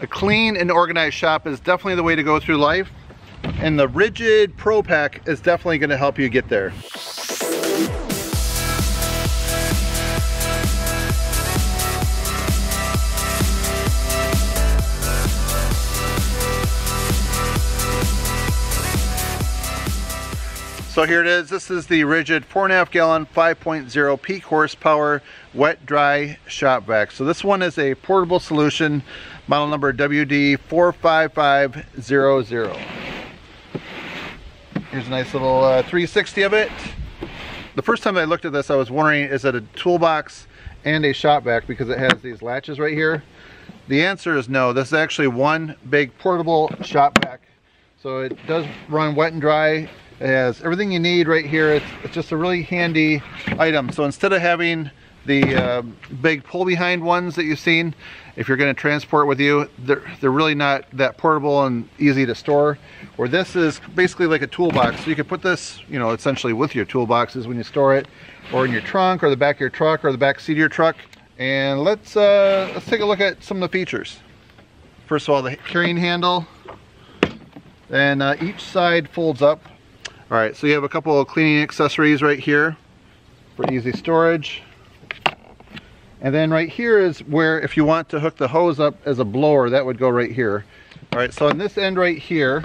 A clean and organized shop is definitely the way to go through life. And the Ridgid Pro Pack is definitely gonna help you get there. So here it is. This is the Ridgid 4.5 gallon 5.0 peak horsepower wet dry shop vac. So this one is a portable solution, model number WD45500. Here's a nice little uh, 360 of it. The first time I looked at this, I was wondering, is it a toolbox and a shop vac because it has these latches right here? The answer is no. This is actually one big portable shop vac. So it does run wet and dry it has everything you need right here. It's, it's just a really handy item. So instead of having the uh, big pull behind ones that you've seen, if you're going to transport with you, they're, they're really not that portable and easy to store. Where this is basically like a toolbox. So you can put this, you know, essentially with your toolboxes when you store it, or in your trunk, or the back of your truck, or the back seat of your truck. And let's, uh, let's take a look at some of the features. First of all, the carrying handle. And uh, each side folds up all right, so you have a couple of cleaning accessories right here for easy storage. And then right here is where if you want to hook the hose up as a blower, that would go right here. All right, so on this end right here,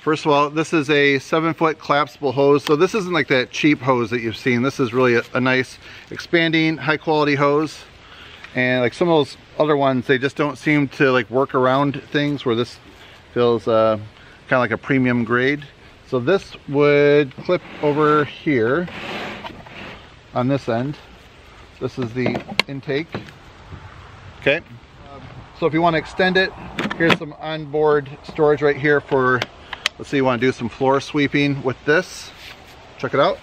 first of all, this is a seven foot collapsible hose. So this isn't like that cheap hose that you've seen. This is really a, a nice expanding high quality hose. And like some of those other ones, they just don't seem to like work around things where this feels uh, kind of like a premium grade. So this would clip over here on this end. This is the intake. Okay. So if you want to extend it, here's some onboard storage right here for, let's see, you want to do some floor sweeping with this. Check it out.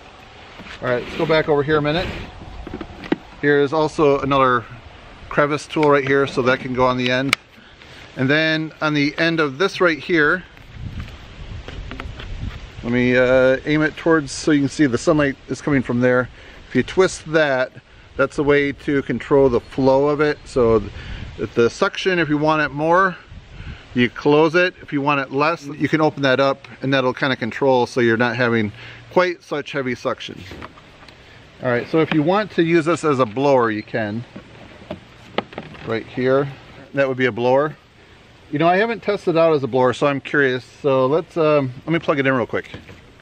All right, let's go back over here a minute. Here's also another crevice tool right here, so that can go on the end. And then on the end of this right here, let me uh, aim it towards so you can see the sunlight is coming from there. If you twist that, that's a way to control the flow of it. So the suction, if you want it more, you close it. If you want it less, you can open that up and that'll kind of control so you're not having quite such heavy suction. All right, so if you want to use this as a blower, you can. Right here, that would be a blower. You know, I haven't tested out as a blower, so I'm curious. So let's, um, let me plug it in real quick.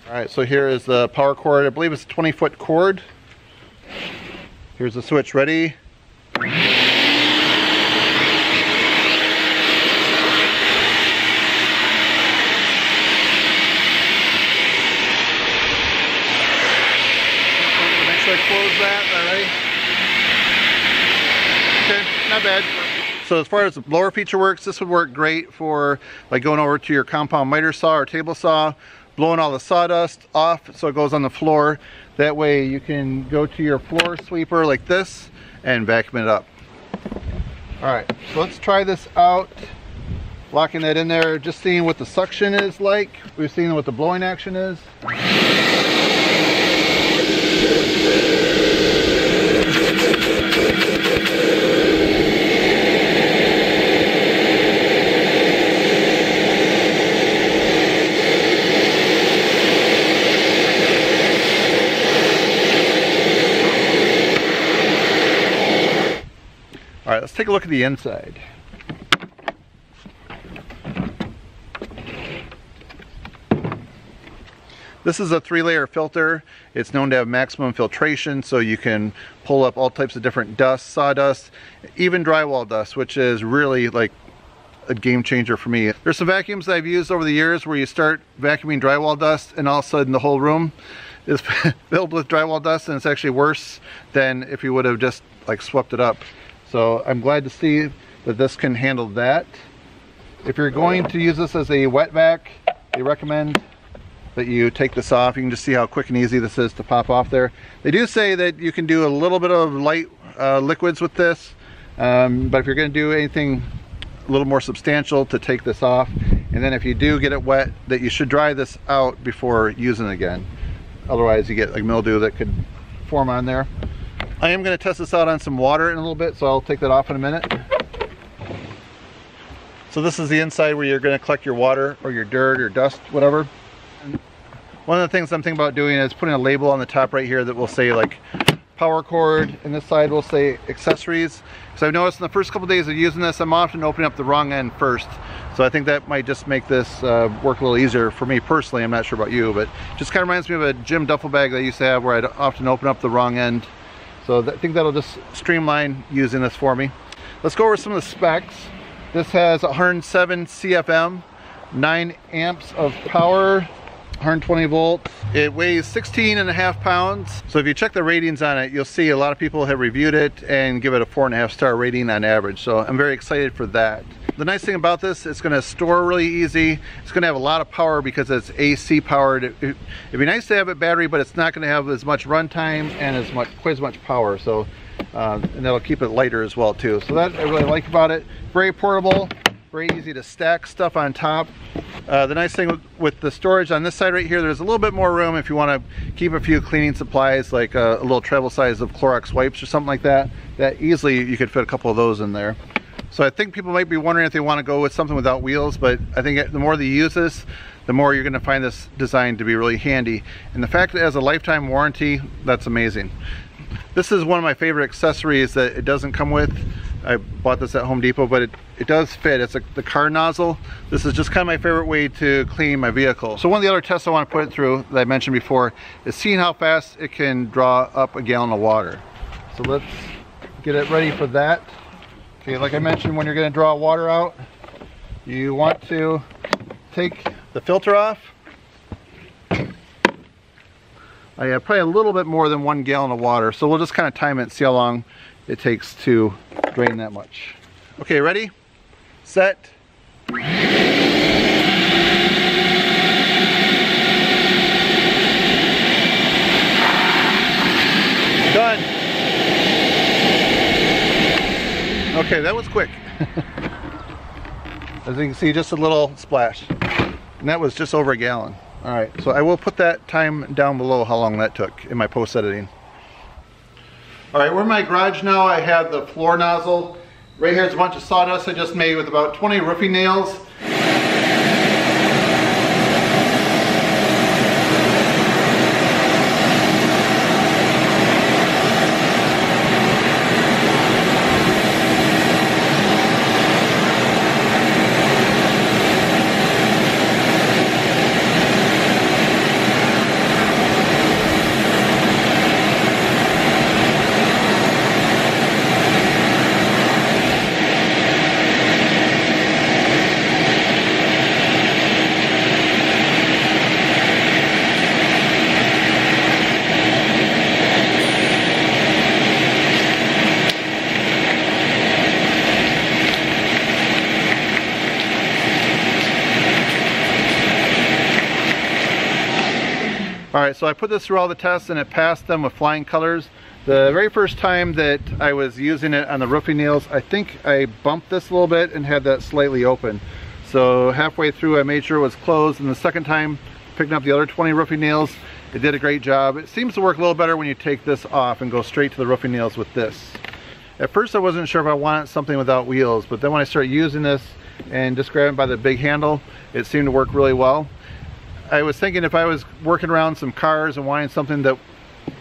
All right, so here is the power cord. I believe it's a 20 foot cord. Here's the switch ready. Make sure I close that, all right? Okay, not bad. So as far as the blower feature works, this would work great for like going over to your compound miter saw or table saw, blowing all the sawdust off so it goes on the floor. That way you can go to your floor sweeper like this and vacuum it up. All right, so let's try this out. Locking that in there, just seeing what the suction is like. We've seen what the blowing action is. All right, let's take a look at the inside. This is a three layer filter. It's known to have maximum filtration so you can pull up all types of different dust, sawdust, even drywall dust, which is really like a game changer for me. There's some vacuums I've used over the years where you start vacuuming drywall dust and all of a sudden the whole room is filled with drywall dust and it's actually worse than if you would have just like swept it up. So I'm glad to see that this can handle that. If you're going to use this as a wet vac, they recommend that you take this off. You can just see how quick and easy this is to pop off there. They do say that you can do a little bit of light uh, liquids with this, um, but if you're gonna do anything a little more substantial to take this off, and then if you do get it wet, that you should dry this out before using it again. Otherwise you get like mildew that could form on there. I am going to test this out on some water in a little bit, so I'll take that off in a minute. So this is the inside where you're going to collect your water or your dirt or dust, whatever. One of the things I'm thinking about doing is putting a label on the top right here that will say like power cord and this side will say accessories. So I've noticed in the first couple of days of using this, I'm often opening up the wrong end first. So I think that might just make this uh, work a little easier for me personally. I'm not sure about you, but just kind of reminds me of a gym duffel bag that I used to have where I'd often open up the wrong end. So I think that'll just streamline using this for me. Let's go over some of the specs. This has 107 CFM, 9 amps of power, 120 volts. It weighs 16 and a half pounds. So if you check the ratings on it, you'll see a lot of people have reviewed it and give it a four and a half star rating on average. So I'm very excited for that. The nice thing about this, it's gonna store really easy. It's gonna have a lot of power because it's AC powered. It, would be nice to have it battery, but it's not gonna have as much runtime and as much, quite as much power. So, uh, and that'll keep it lighter as well too. So that I really like about it. Very portable, very easy to stack stuff on top. Uh, the nice thing with the storage on this side right here, there's a little bit more room if you want to keep a few cleaning supplies like a, a, little travel size of Clorox wipes or something like that. That easily you could fit a couple of those in there. So I think people might be wondering if they want to go with something without wheels, but I think the more they use this, the more you're going to find this design to be really handy. And the fact that it has a lifetime warranty, that's amazing. This is one of my favorite accessories that it doesn't come with. I bought this at Home Depot, but it, it does fit. It's a, the car nozzle. This is just kind of my favorite way to clean my vehicle. So one of the other tests I want to put it through that I mentioned before is seeing how fast it can draw up a gallon of water. So let's get it ready for that. Okay, like I mentioned, when you're going to draw water out, you want to take the filter off. I have probably a little bit more than one gallon of water, so we'll just kind of time it and see how long it takes to drain that much. Okay, ready, set. Done. Okay, that was quick. As you can see, just a little splash. And that was just over a gallon. All right, so I will put that time down below how long that took in my post editing. All right, we're in my garage now. I have the floor nozzle. Right here is a bunch of sawdust I just made with about 20 roofing nails. All right, so I put this through all the tests and it passed them with flying colors. The very first time that I was using it on the roofing nails, I think I bumped this a little bit and had that slightly open. So halfway through I made sure it was closed and the second time picking up the other 20 roofing nails, it did a great job. It seems to work a little better when you take this off and go straight to the roofing nails with this. At first I wasn't sure if I wanted something without wheels, but then when I started using this and just grabbing by the big handle, it seemed to work really well. I was thinking if I was working around some cars and wanting something that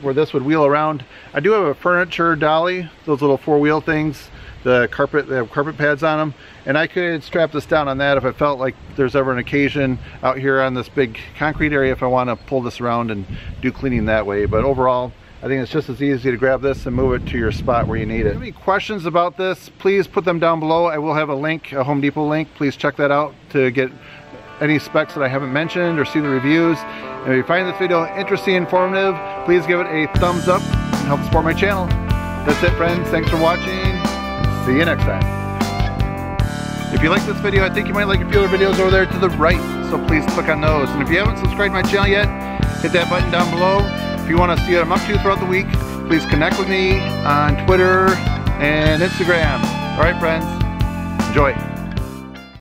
where this would wheel around. I do have a furniture dolly, those little four-wheel things, the carpet, they have carpet pads on them, and I could strap this down on that if I felt like there's ever an occasion out here on this big concrete area if I want to pull this around and do cleaning that way. But overall, I think it's just as easy to grab this and move it to your spot where you need it. any questions about this, please put them down below. I will have a link, a Home Depot link. Please check that out to get any specs that I haven't mentioned or see the reviews. And if you find this video interesting and informative, please give it a thumbs up and help support my channel. That's it friends, thanks for watching. See you next time. If you like this video, I think you might like a few other videos over there to the right, so please click on those. And if you haven't subscribed to my channel yet, hit that button down below. If you want to see what I'm up to throughout the week, please connect with me on Twitter and Instagram. All right, friends, enjoy.